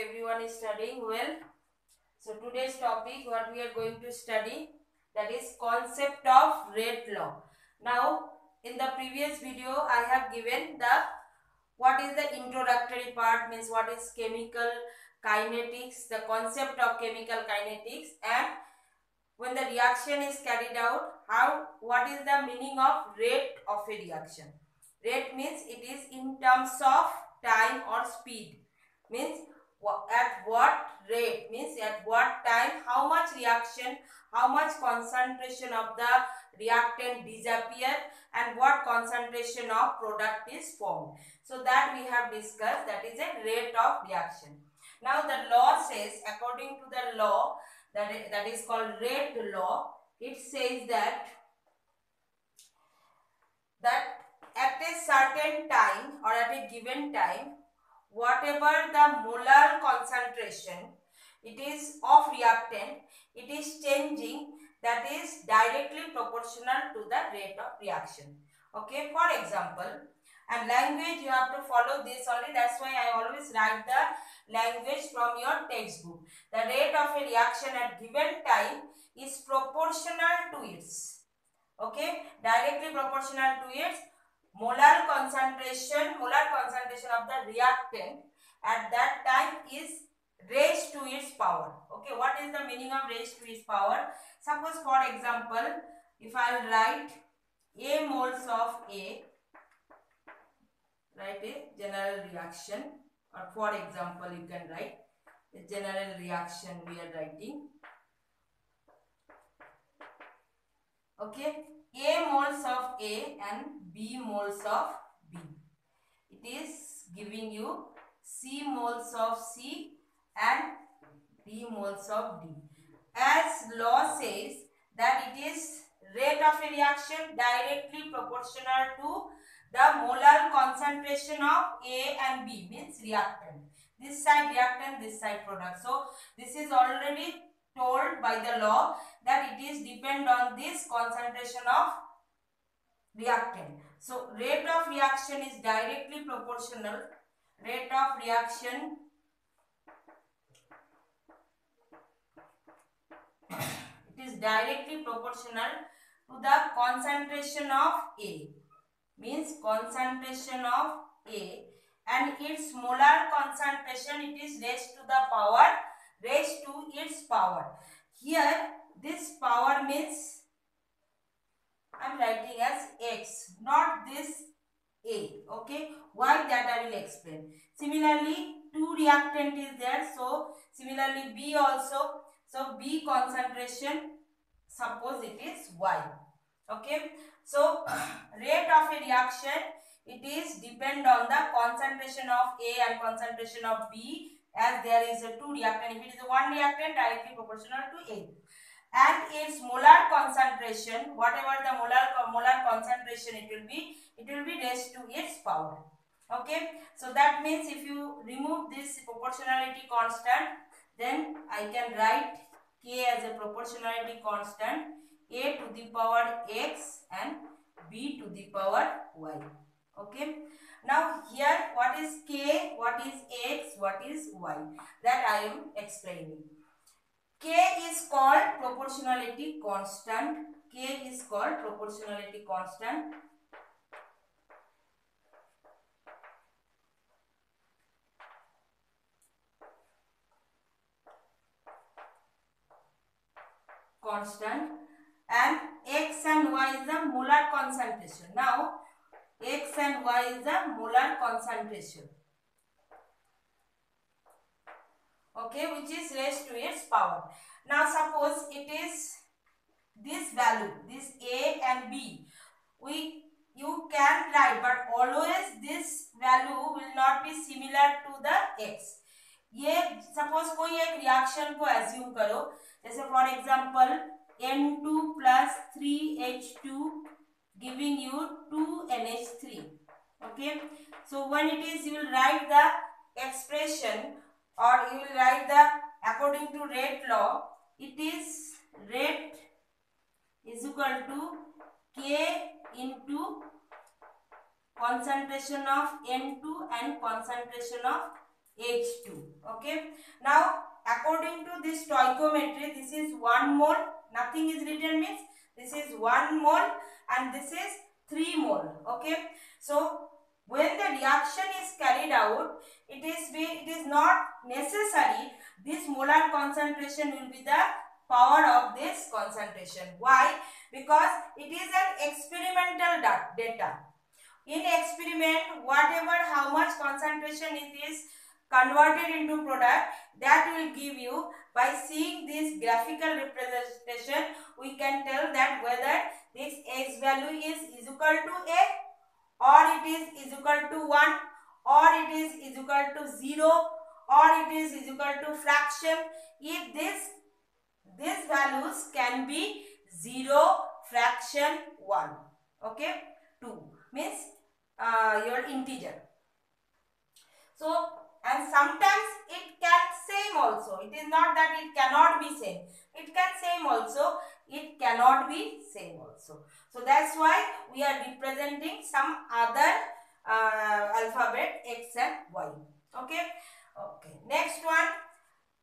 everyone is studying well. So today's topic what we are going to study that is concept of rate law. Now in the previous video I have given the what is the introductory part means what is chemical kinetics the concept of chemical kinetics and when the reaction is carried out how what is the meaning of rate of a reaction rate means it is in terms of time or speed means at what rate means at what time how much reaction how much concentration of the reactant disappear and what concentration of product is formed. So that we have discussed that is a rate of reaction. Now the law says according to the law that is, that is called rate law it says that that at a certain time or at a given time whatever the molar concentration it is of reactant it is changing that is directly proportional to the rate of reaction. Okay for example and language you have to follow this only that's why i always write the language from your textbook. The rate of a reaction at given time is proportional to its. Okay directly proportional to its molar concentration molar concentration of the reactant at that time is raised to its power. Okay what is the meaning of raised to its power? Suppose for example if i write a moles of a write a general reaction or for example you can write a general reaction we are writing. Okay a moles of A and B moles of B. It is giving you C moles of C and D moles of D. As law says that it is rate of a reaction directly proportional to the molar concentration of A and B means reactant. This side reactant, this side product. So, this is already told by the law that it is depend on this concentration of reactant. So rate of reaction is directly proportional. Rate of reaction it is directly proportional to the concentration of A means concentration of A and its molar concentration it is raised to the power raised to its power. Here this power means I am writing as x not this a okay why that I will explain. Similarly two reactant is there so similarly B also so B concentration suppose it is Y okay so rate of a reaction it is depend on the concentration of A and concentration of B as there is a two reactant. If it is one reactant, directly proportional to A. And its molar concentration, whatever the molar molar concentration it will be, it will be raised to its power. Okay. So that means if you remove this proportionality constant, then I can write K as a proportionality constant, A to the power X and B to the power Y. Okay. Now here what is k, what is x, what is y that I am explaining. K is called proportionality constant. K is called proportionality constant. Constant and x and y is the molar concentration. Now X and Y is the molar concentration. Okay, which is raised to its power. Now suppose it is this value, this A and B. We you can write but always this value will not be similar to the X. ये suppose कोई एक reaction को assume करो जैसे for example N2 plus 3H2 giving you 2NH3 okay so when it is you will write the expression or you will write the according to rate law it is rate is equal to K into concentration of N2 and concentration of H2. Okay. Now, according to this stoichiometry, this is 1 mole. Nothing is written means this is 1 mole and this is 3 mole. Okay. So, when the reaction is carried out, it is, be, it is not necessary this molar concentration will be the power of this concentration. Why? Because it is an experimental data. In experiment, whatever how much concentration it is converted into product, that will give you by seeing this graphical representation, we can tell that whether this x value is, is equal to a or it is, is equal to 1 or it is, is equal to 0 or it is, is equal to fraction. If this these values can be 0, fraction 1. Okay. 2 means uh, your integer. So, and sometimes it can same also. It is not that it cannot be same. It can same also. It cannot be same also. So, that's why we are representing some other uh, alphabet x and y. Okay. Okay. Next one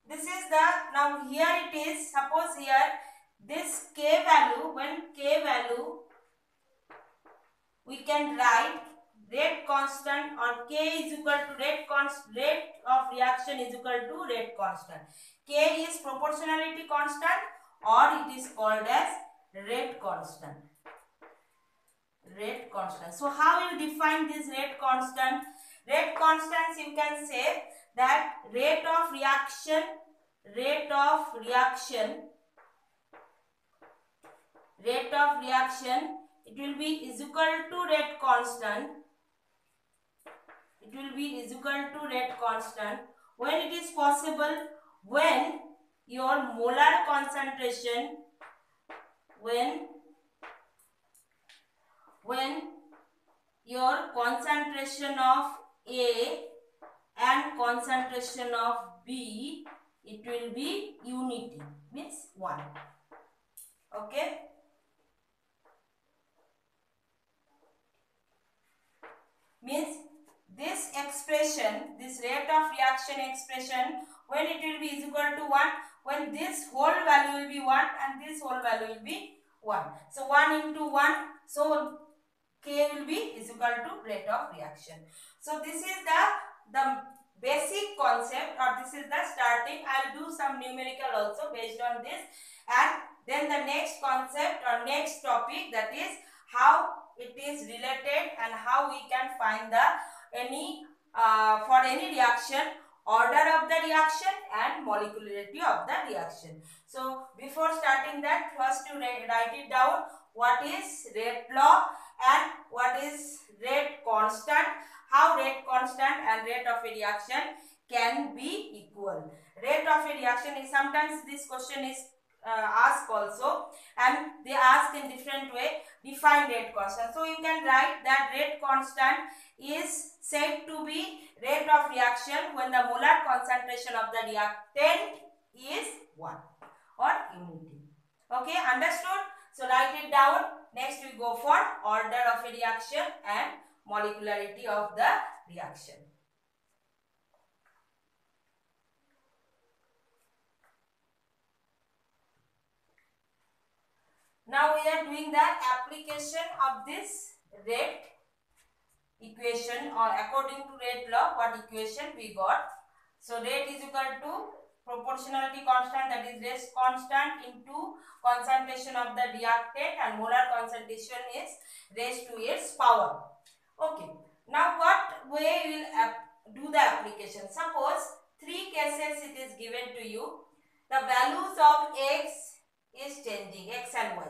this is the now here it is suppose here this k value when k value we can write rate constant or k is equal to rate constant rate of reaction is equal to rate constant k is proportionality constant or it is called as rate constant. Rate constant. So how you define this rate constant? Rate constants you can say that rate of reaction rate of reaction rate of reaction it will be is equal to rate constant. It will be is equal to rate constant. When it is possible when your molar concentration when when your concentration of A and concentration of B it will be unity means 1 okay? Means this expression this rate of reaction expression when it will be is equal to 1 when this whole value will be 1 and this whole value will be 1 so 1 into 1 so k will be is equal to rate of reaction. So this is the the basic concept or this is the starting. I will do some numerical also based on this. And then the next concept or next topic that is how it is related and how we can find the any uh, for any reaction order of the reaction and molecularity of the reaction. So before starting that first you write it down what is rate law and what is rate constant how rate constant and rate of a reaction can be equal. Rate of a reaction is sometimes this question is uh, asked also and they ask in different way define rate constant. So you can write that rate constant is said to be rate of reaction when the molar concentration of the reactant is 1 or unity. Okay, understood? So write it down. Next we go for order of a reaction and molecularity of the reaction. Now we are doing the application of this rate equation or according to rate law what equation we got. So rate is equal to proportionality constant that is rate constant into concentration of the reactant and molar concentration is raised to its power. Okay. Now what way we will do the application? Suppose three cases it is given to you. The values of x is changing, x and y.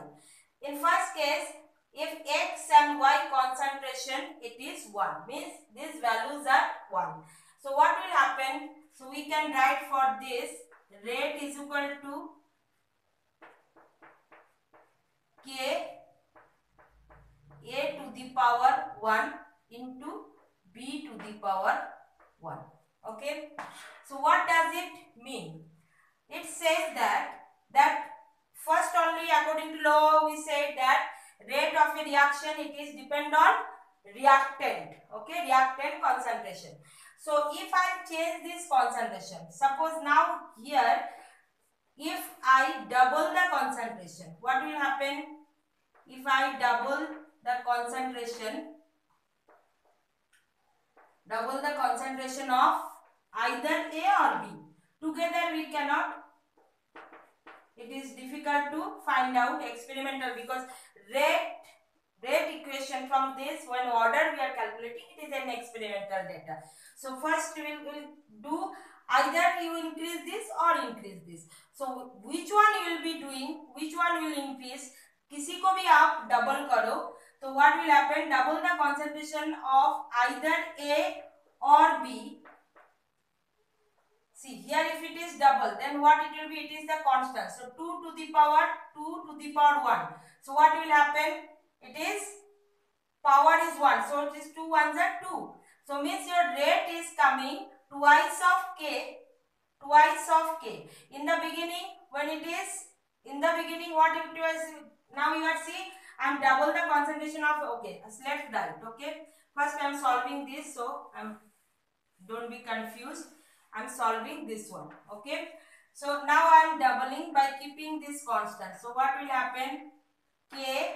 In first case, if x and y concentration it is 1 means these values are 1. So what will happen? So we can write for this rate is equal to k a to the power 1 into b to the power 1. Okay. So what does it mean? It says that that first only according to law we said that rate of a reaction it is depend on reactant. Okay. Reactant concentration. So if I change this concentration, suppose now here, if I double the concentration, what will happen? If I double the concentration, double the concentration of either A or B. Together we cannot, it is difficult to find out experimental because rate rate equation from this when order we are calculating it is an experimental data so first we will we'll do either you increase this or increase this so which one you will be doing which one will increase किसी को भी आप double करो तो what will happen double the concentration of either ए और B see here if it is double then what it will be? It is the constant. So 2 to the power 2 to the power 1 so what will happen? It is power is 1 so it is 2 ones are 2 so means your rate is coming twice of k twice of k. In the beginning when it is in the beginning what it was now you are see i'm double the concentration of okay left right okay? First i'm solving this so i'm don't be confused i'm solving this one okay? So now i'm doubling by keeping this constant. So what will happen? K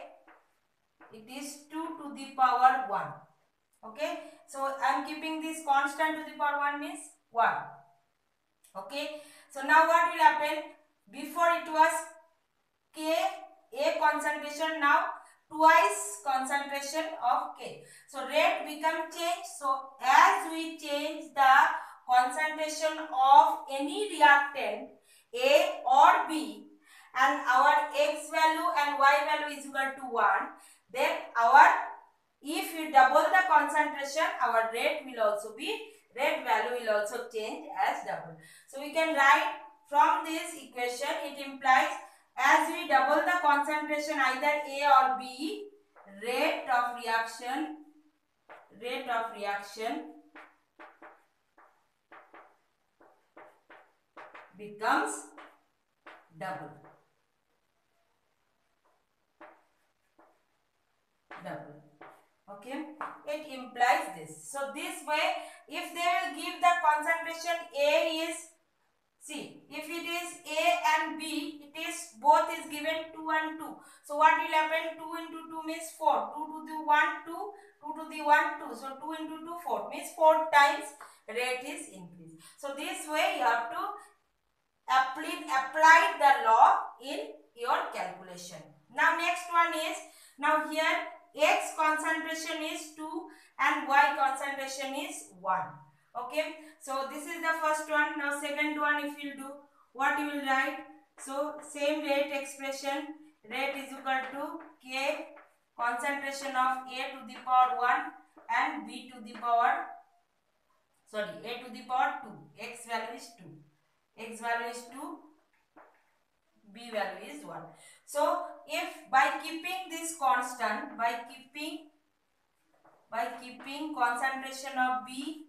it is 2 to the power 1 okay? So i am keeping this constant to the power 1 means 1 okay? So now what will happen? Before it was k a concentration now twice concentration of k. So rate become change. So as we change the concentration of any reactant a or b and our x value and y value is equal to 1 then our if you double the concentration our rate will also be rate value will also change as double. So we can write from this equation it implies as we double the concentration either a or b rate of reaction rate of reaction becomes double. Double. Okay? It implies this. So this way if they will give the concentration a is see if it is a and b it is both is given 2 and 2 so what will happen? 2 into 2 means 4 2 to the 1 2 2 to the 1 2 so 2 into 2 4 means 4 times rate is increased. So this way you have to apply the law in your calculation now next one is now here X concentration is 2 and Y concentration is 1. Okay. So this is the first one. Now second one if you do what you will write. So same rate expression rate is equal to K concentration of A to the power 1 and B to the power sorry A to the power 2. X value is 2. X value is 2. B value is 1. So if by keeping this constant, by keeping by keeping concentration of B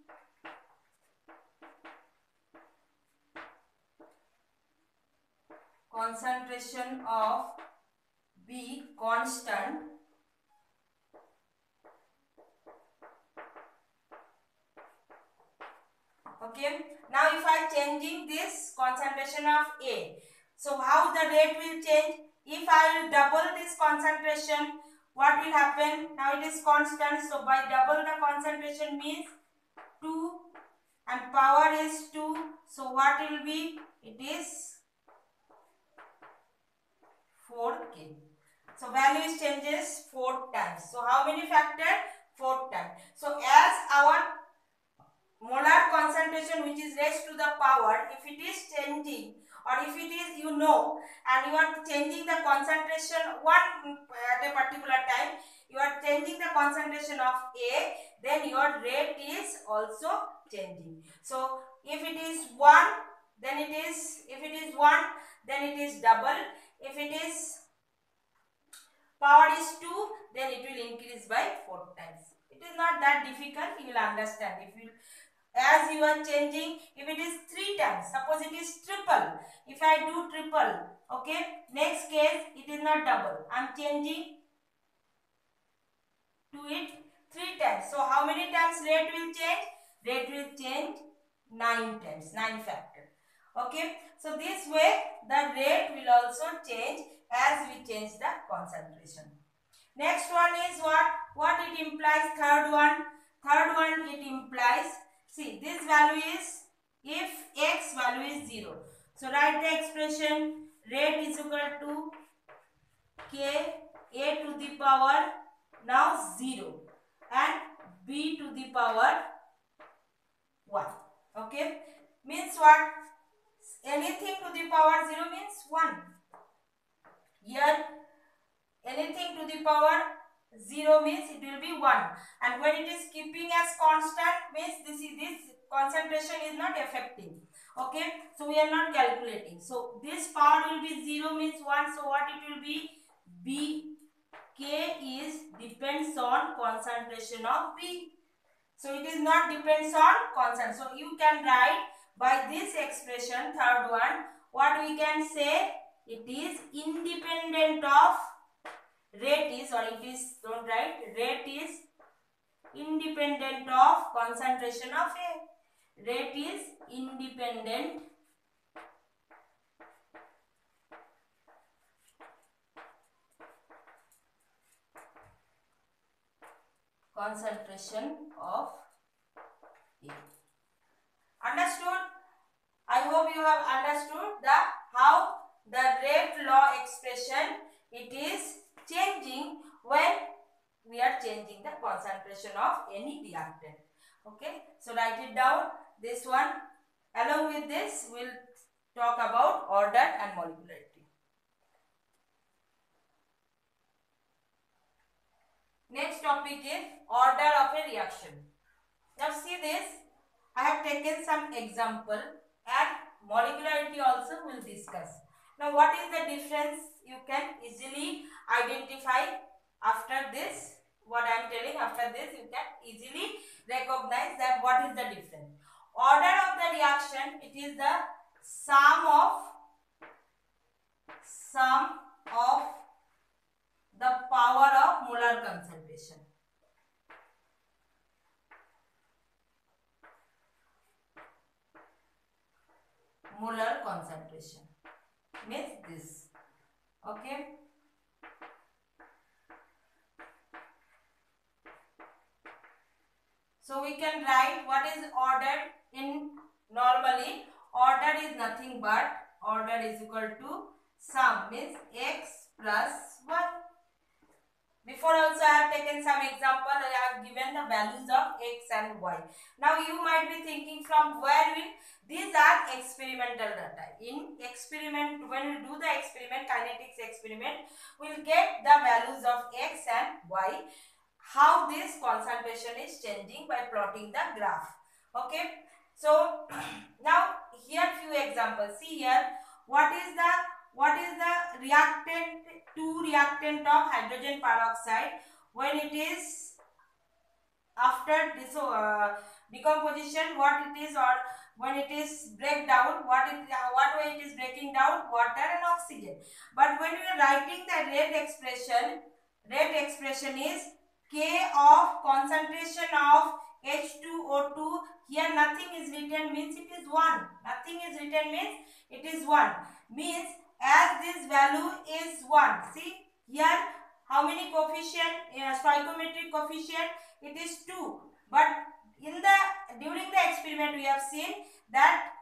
concentration of B constant okay now if I changing this concentration of A so how the rate will change if I will double this concentration, what will happen? Now it is constant. So by double the concentration means 2 and power is 2. So what will be? It is 4k. So value is changes 4 times. So how many factor? 4 times. So as our molar concentration which is raised to the power, if it is changing or if it is you know and you are changing the concentration one at a particular time you are changing the concentration of A then your rate is also changing. So if it is 1 then it is if it is 1 then it is double if it is power is 2 then it will increase by 4 times. It is not that difficult you will understand if you as you are changing if it is 3 times suppose it is triple if I do triple okay next case it is not double I am changing to it 3 times so how many times rate will change rate will change 9 times, 9 factor. Okay. So this way the rate will also change as we change the concentration. Next one is what? What it implies? Third one. Third one it implies. See this value is if x value is 0. So write the expression rate is equal to k a to the power now 0 and b to the power 1. Okay. Means what? Anything to the power 0 means 1. Here anything to the power 0 means it will be 1 and when it is keeping as constant means this is this concentration is not affecting. Okay? So we are not calculating. So this power will be 0 means 1 so what it will be? B k is depends on concentration of b. So it is not depends on constant. So you can write by this expression third one. What we can say? It is independent of rate is or it is don't write rate is independent of concentration of A. Rate is independent concentration of A. Understood? I hope you have understood the how the rate law expression it is changing when we are changing the concentration of any reactant. Okay. So write it down. This one. Along with this, we'll talk about order and molecularity. Next topic is order of a reaction. Now see this. I have taken some example and molecularity also we'll discuss. Now what is the difference you can easily identify after this what I am telling after this you can easily recognize that what is the difference. Order of the reaction it is the sum of sum of the power of molar concentration. Molar concentration means this okay So we can write what is ordered in normally order is nothing but order is equal to sum means x plus 1. Before also I have taken some example I have given the values of x and y. Now you might be thinking from where will these are experimental data. In experiment when we do the experiment kinetics experiment we will get the values of x and y how this concentration is changing by plotting the graph. Okay. So now here few examples. See here what is the what is the reactant two reactant of hydrogen peroxide. When it is after this uh, decomposition what it is or when it is breakdown what it uh, what way it is breaking down? Water and oxygen. But when we are writing the rate expression rate expression is K of concentration of H2O2 here nothing is written means it is 1 nothing is written means it is 1 means as this value is 1 see here how many coefficient uh, stoichiometric coefficient it is 2 but in the during the experiment we have seen that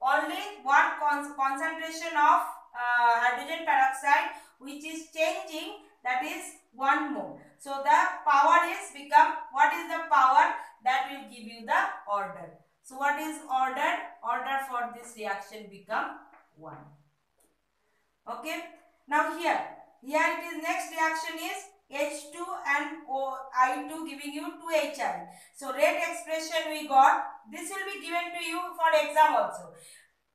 only one con concentration of uh, hydrogen peroxide which is changing that is 1 mole so the power is become what is the power that will give you the order. So what is order? Order for this reaction become 1. Okay. Now here, here it is next reaction is H2 and o, I2 giving you 2HI. So rate expression we got. This will be given to you for exam also.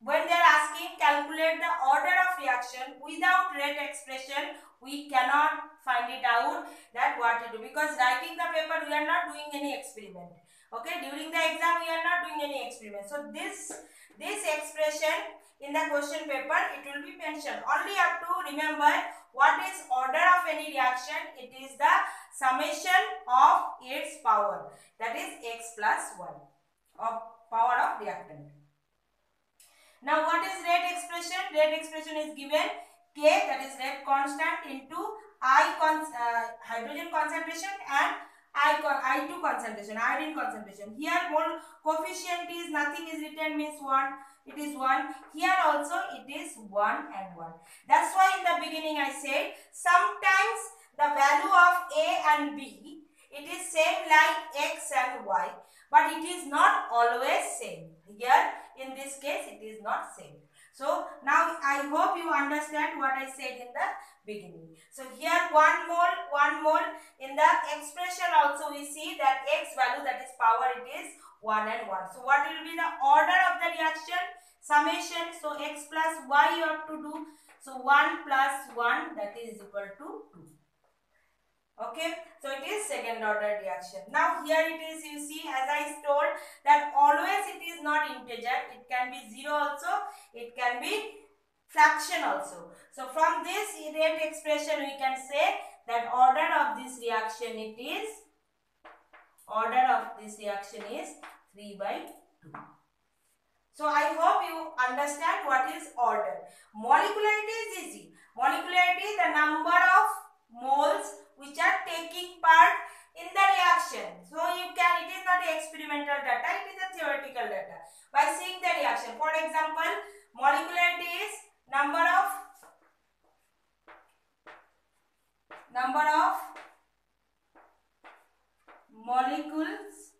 When they are asking calculate the order of reaction without rate expression, we cannot find it out that what to do because writing the paper we are not doing any experiment okay during the exam we are not doing any experiment so this this expression in the question paper it will be mentioned only have to remember what is order of any reaction it is the summation of its power that is x plus 1 of power of reactant. Now what is rate expression? Rate expression is given K that is rate constant into I con uh, hydrogen concentration and I con I2 concentration, iodine concentration. Here mole coefficient is nothing is written means 1. It is 1. Here also it is 1 and 1. That's why in the beginning I said sometimes the value of A and B it is same like X and Y but it is not always same. Here in this case it is not same. So now I hope you understand what I said in the beginning. So here 1 mole, 1 mole in the expression also we see that X value that is power it is 1 and 1. So what will be the order of the reaction? Summation. So X plus Y you have to do. So 1 plus 1 that is equal to 2 okay so it is second order reaction now here it is as i told that always it is not integer it can be zero also it can be fraction also. So from this rate expression we can say that order of this reaction it is order of this reaction is 3 by 2 so i hope you understand what is order. Molecularity is easy. Molecularity the number of moles which are taking part in the reaction. So you can, it is not experimental data, it is a theoretical data. By seeing the reaction, for example, molecularity is number of number of molecules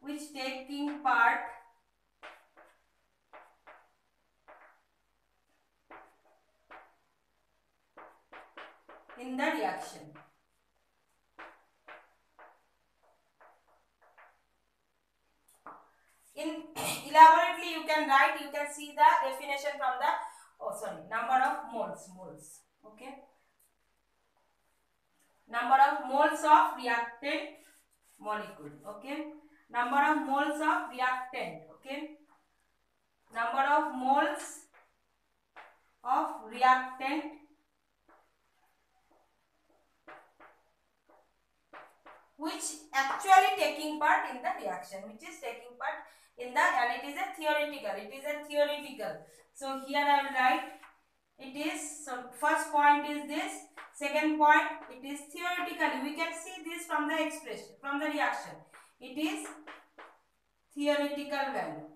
which taking part in the reaction. In elaborately you can write, you can see the definition from the, oh sorry, number of moles, moles, okay. Number of moles of reactant molecule, okay. Number of moles of reactant, okay. Number of moles of reactant which actually taking part in the reaction which is taking part in the and it is a theoretical it is a theoretical. So here i will write it is so first point is this second point it is theoretically we can see this from the expression from the reaction. It is theoretical value.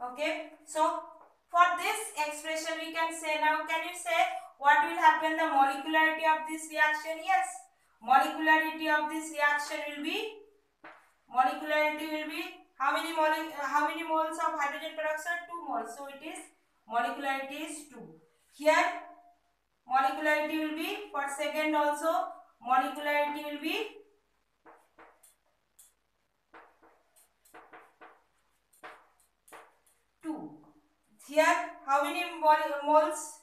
Okay? So for this expression we can say now can you say what will happen the molecularity of this reaction? Yes. Molecularity of this reaction will be molecularity will be how many mole how many moles of hydrogen peroxide? 2 moles. So it is molecularity is 2. Here molecularity will be for second also molecularity will be Here, how many moles?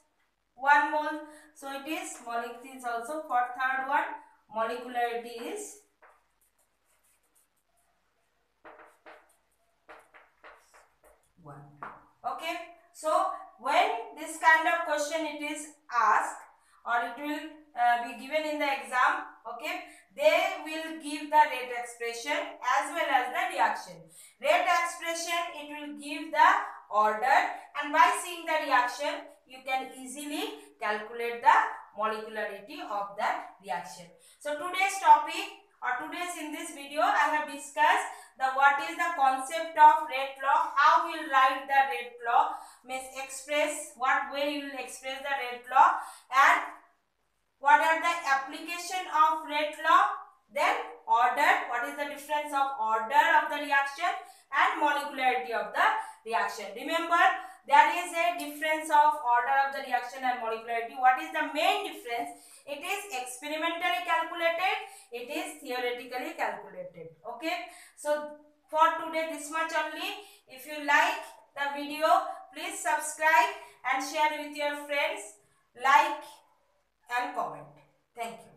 One mole. So it is molecule is also for third one. Molecularity is one. Okay. So when this kind of question it is asked or it will uh, be given in the exam. Okay. They will give the rate expression as well as the reaction. Rate expression it will give the order and by seeing the reaction you can easily calculate the molecularity of that reaction. So today's topic or today's in this video I have discussed the what is the concept of rate law, how we will write the rate law, means express what way you will express the rate law and what are the application of rate law, then order, what is the difference of order of the reaction and molecularity of the reaction. Remember, there is a difference of order of the reaction and molecularity. What is the main difference? It is experimentally calculated, it is theoretically calculated. Okay. So, for today this much only. If you like the video, please subscribe and share with your friends. Like and comment. Thank you.